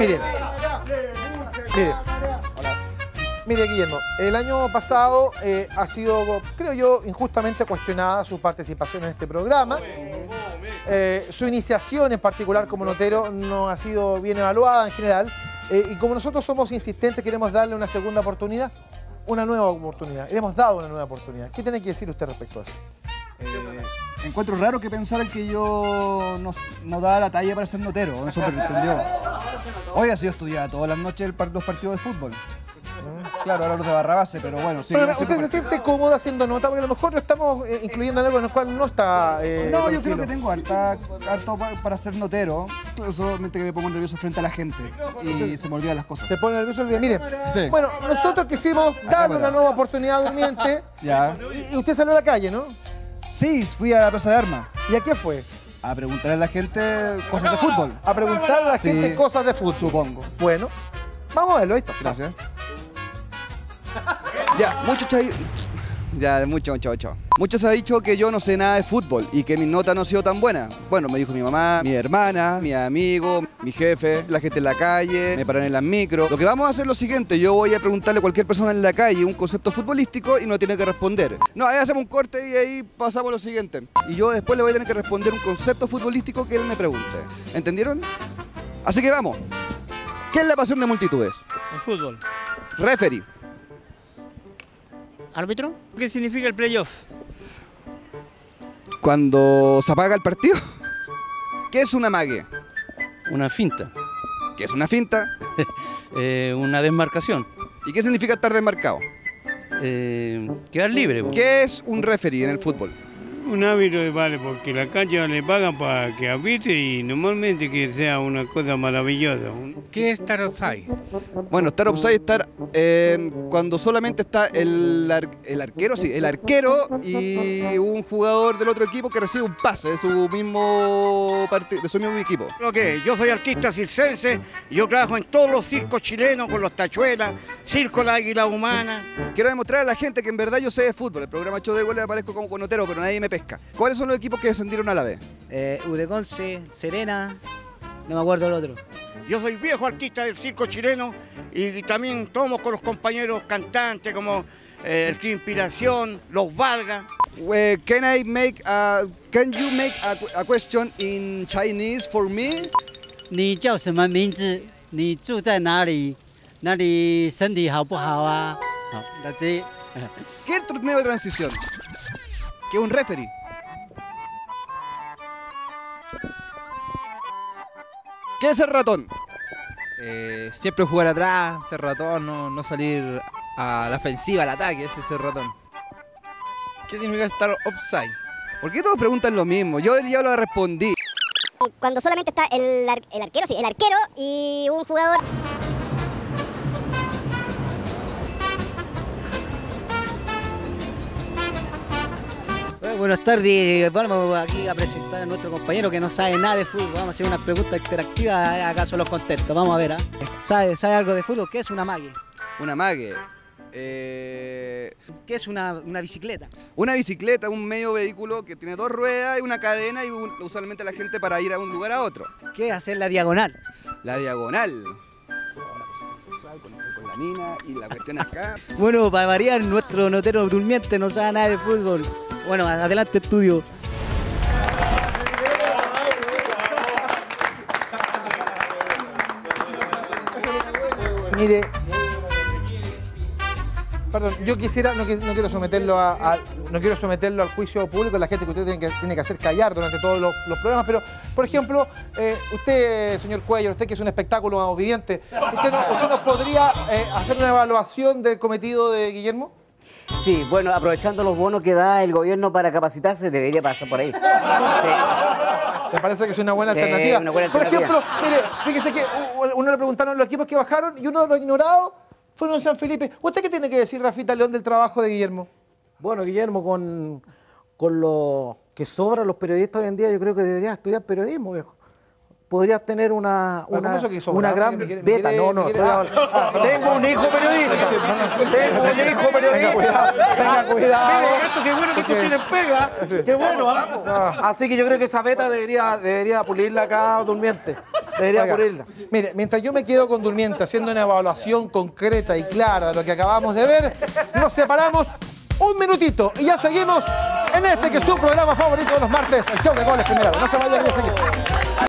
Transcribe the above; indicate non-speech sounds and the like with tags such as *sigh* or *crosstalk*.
Mire, mire, mire Guillermo, el año pasado eh, ha sido, creo yo, injustamente cuestionada su participación en este programa. Eh, su iniciación en particular como notero no ha sido bien evaluada en general. Eh, y como nosotros somos insistentes, queremos darle una segunda oportunidad, una nueva oportunidad. Le hemos dado una nueva oportunidad. ¿Qué tiene que decir usted respecto a eso? Encuentro raro que pensaran que yo no, no daba la talla para ser notero. Eso me sorprendió. Hoy ha sido estudiada todas las noches par- los partidos de fútbol. Claro, ahora los de barra base, pero bueno, sí. Pero, ¿Usted se siente cómodo haciendo nota? Porque a lo mejor lo estamos eh, incluyendo en algo en el cual no está... eh, No, yo creo que tengo harta, harto pa- para ser notero. Claro, solamente que me pongo nervioso frente a la gente y se me olvidan las cosas. Se pone nervioso el día. Mire, Sí. bueno, nosotros quisimos darle una nueva oportunidad a Durmiente. Ya. Y usted salió a la calle, ¿no? Sí, fui a la Plaza de Armas ¿Y a qué fue? a preguntarle a la gente cosas de fútbol. A preguntarle a la Sí. gente cosas de fútbol. Supongo. Bueno, vamos a verlo, ahí está. Gracias. Ya, muchos chay- Ya, mucho, mucho, mucho. Muchos han dicho que yo no sé nada de fútbol y que mi nota no ha sido tan buena. Bueno, me dijo mi mamá, mi hermana, mi amigo, mi jefe, la gente en la calle, me paran en las micro. Lo que vamos a hacer es lo siguiente, yo voy a preguntarle a cualquier persona en la calle un concepto futbolístico y no tiene que responder. No, ahí hacemos un corte y ahí pasamos a lo siguiente. Y yo después le voy a tener que responder un concepto futbolístico que él me pregunte. ¿Entendieron? Así que vamos. ¿Qué es la pasión de multitudes? El fútbol. Referee. ¿Árbitro? ¿Qué significa el playoff? Cuando se apaga el partido. ¿Qué es una mague? Una finta. ¿Qué es una finta? *laughs* Eh, una desmarcación. ¿Y qué significa estar desmarcado? Eh, quedar libre. ¿Qué es un referee en el fútbol? Un árbitro vale porque la cancha le pagan para que arbitre y normalmente que sea una cosa maravillosa. ¿Qué es estar offside? Bueno, estar offside es estar eh, cuando solamente está el, ar- el arquero, sí, el arquero y un jugador del otro equipo que recibe un pase de su mismo de su mismo equipo. Lo que yo soy artista circense, yo trabajo en todos los circos chilenos con los tachuelas, circo La Águila Humana. Quiero demostrar a la gente que en verdad yo sé de fútbol. El programa Show de Goles aparezco como conotero, pero nadie me pesca ¿Cuáles son los equipos que descendieron a la vez? Eh, Udeconce, Serena, no me acuerdo el otro. Yo soy viejo artista del circo chileno y también tomo con los compañeros cantantes como eh, el Trío Inspiración, los Vargas. Eh, can I make a, can you make a, qu- a question in Chinese for me? 你叫什么名字？你住在哪里？那里身体好不好啊？好，那这 ¿Qué es el torneo de transición? ¿Qué es un referee? ¿Qué es el ratón? Eh, siempre jugar atrás, ser ratón, no, no salir a la ofensiva, al ataque, ese es ser ratón. ¿Qué significa estar offside? ¿Por qué todos preguntan lo mismo? Yo ya lo respondí. Cuando solamente está el, ar- el arquero, sí, el arquero y un jugador. Eh, buenas tardes, vamos aquí a presentar a nuestro compañero que no sabe nada de fútbol. Vamos a hacer unas preguntas interactivas, acaso los contesto. Vamos a ver, ¿ah? ¿Sabe, ¿Sabe algo de fútbol? ¿Qué es una mague? Una mague. Eh, ¿Qué es una, una bicicleta? una bicicleta, un medio vehículo que tiene dos ruedas y una cadena y un- usualmente la gente para ir a un lugar a otro. ¿Qué es hacer la diagonal? La diagonal. Con, con la mina y la cuestión acá. *laughs* Bueno, para variar, nuestro notero durmiente no sabe nada de fútbol. Bueno, adelante estudio. Mire, perdón, yo quisiera, no, qui- no quiero someterlo a, no quiero someterlo al juicio público, la gente que usted tiene que, tiene que hacer callar durante todos los, los programas, pero, por ejemplo, eh, usted, señor Cuellar, usted que es un espectáculo viviente, ¿usted, no- nos podría eh, hacer una evaluación del cometido de Guillermo? Sí, bueno, aprovechando los bonos que da el gobierno para capacitarse, debería pasar por ahí. Sí. Me parece que es una buena Sí, alternativa. una buena Por ejemplo, mire, fíjese que uno le preguntaron los equipos que bajaron y uno de los ignorados fueron San Felipe. ¿Usted qué tiene que decir, Rafita León, del trabajo de Guillermo? Bueno, Guillermo, con, con lo que sobra los periodistas hoy en día, yo creo que deberías estudiar periodismo, viejo. Podrías tener una, ¿cómo una, gran ¿Me quiere- me beta. quiere- No, no, quiere- Ah. Tengo un hijo periodista. *laughs* Tengo un hijo periodista. Tenga cuidado, tenga cuidado. Esto, qué bueno que tú tienes pega. Qué bueno, ¿ah? Así que yo creo que esa beta debería, debería pulirla acá durmiente. Debería Oiga, ocurrirla. Mire, mientras yo me quedo con Durmiente haciendo una evaluación concreta y clara de lo que acabamos de ver, nos separamos un minutito y ya seguimos en este que es su programa favorito de los martes, el show de goles primero. No se vayan, ya seguimos.